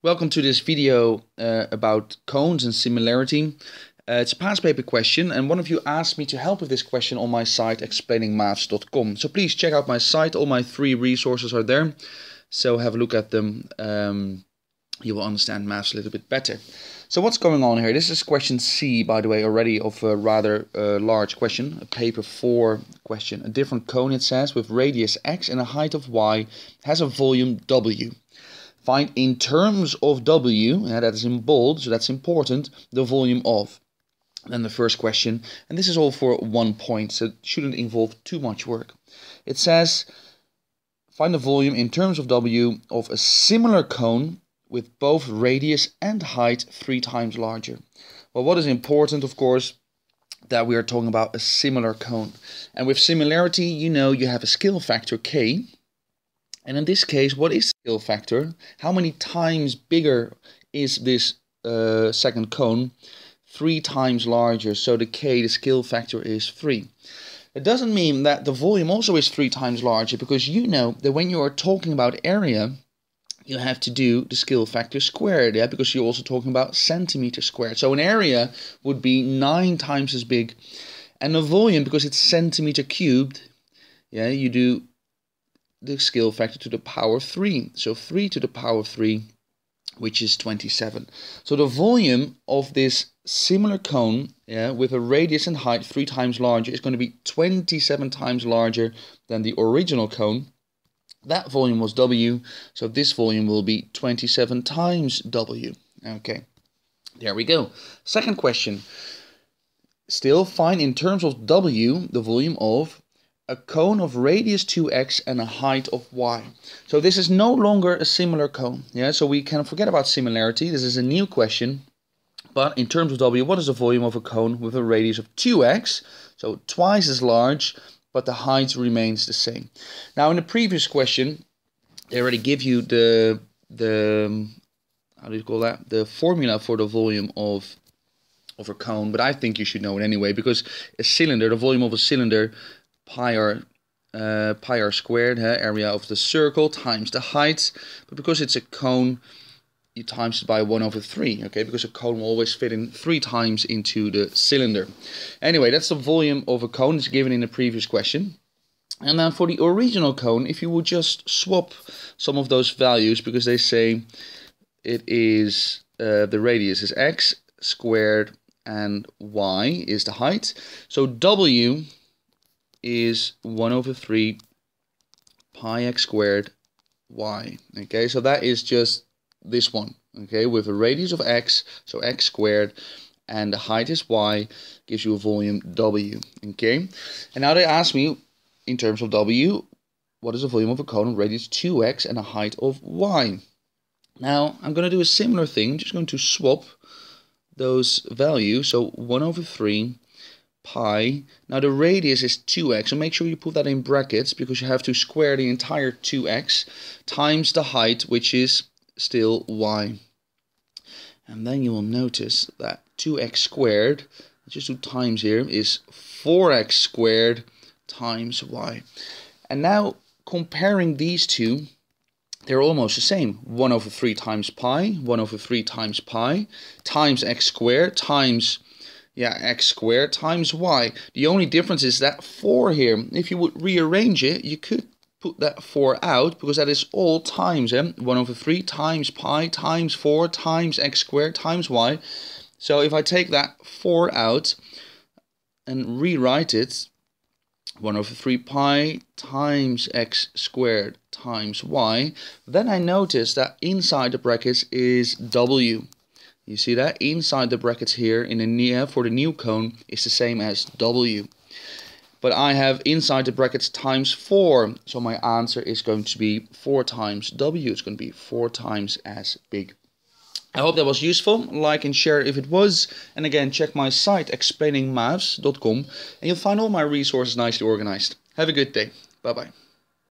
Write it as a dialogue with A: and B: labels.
A: Welcome to this video uh, about cones and similarity. Uh, it's a past paper question and one of you asked me to help with this question on my site explainingmaths.com. So please check out my site, all my three resources are there. So have a look at them, um, you will understand maths a little bit better. So what's going on here? This is question C, by the way, already of a rather uh, large question, a paper 4 question. A different cone, it says, with radius x and a height of y, has a volume w. Find in terms of W, yeah, that is in bold, so that's important, the volume of. Then the first question, and this is all for one point, so it shouldn't involve too much work. It says, find the volume in terms of W of a similar cone with both radius and height three times larger. Well, what is important, of course, that we are talking about a similar cone. And with similarity, you know you have a scale factor k, and in this case, what is scale factor? How many times bigger is this uh, second cone? Three times larger, so the k, the scale factor is 3. It doesn't mean that the volume also is three times larger because you know that when you are talking about area, you have to do the scale factor squared, yeah, because you're also talking about centimeter squared. So an area would be nine times as big, and the volume, because it's centimeter cubed, yeah, you do the scale factor to the power 3. So 3 to the power 3, which is 27. So the volume of this similar cone yeah, with a radius and height 3 times larger is going to be 27 times larger than the original cone. That volume was W, so this volume will be 27 times W. Okay, there we go. Second question. Still, find in terms of W the volume of a cone of radius 2x and a height of y. So this is no longer a similar cone. Yeah, so we can forget about similarity. This is a new question. But in terms of w, what is the volume of a cone with a radius of 2x? So twice as large, but the height remains the same. Now in the previous question, they already give you the the um, how do you call that? The formula for the volume of of a cone, but I think you should know it anyway because a cylinder, the volume of a cylinder pi r, uh, pi r squared, huh, area of the circle, times the height. But because it's a cone, you times it by 1 over 3, okay? Because a cone will always fit in 3 times into the cylinder. Anyway, that's the volume of a cone. It's given in the previous question. And then for the original cone, if you would just swap some of those values, because they say it is, uh, the radius is x squared and y is the height. So w is 1 over 3 pi x squared y. Okay, so that is just this one. Okay, with a radius of x, so x squared, and the height is y, gives you a volume w. Okay, and now they ask me, in terms of w, what is the volume of a cone of radius 2x and a height of y? Now, I'm going to do a similar thing. I'm just going to swap those values. So 1 over 3 pi. Now the radius is 2x, so make sure you put that in brackets because you have to square the entire 2x times the height, which is still y. And then you will notice that 2x squared, just do times here, is 4x squared times y. And now comparing these two, they're almost the same. 1 over 3 times pi, 1 over 3 times pi, times x squared, times yeah, x squared times y. The only difference is that 4 here. If you would rearrange it, you could put that 4 out because that is all times. Eh? 1 over 3 times pi times 4 times x squared times y. So if I take that 4 out and rewrite it, 1 over 3 pi times x squared times y, then I notice that inside the brackets is w. You see that? Inside the brackets here in the near for the new cone is the same as W. But I have inside the brackets times 4. So my answer is going to be 4 times W. It's going to be 4 times as big. I hope that was useful. Like and share if it was. And again, check my site explainingmaths.com and you'll find all my resources nicely organized. Have a good day. Bye bye.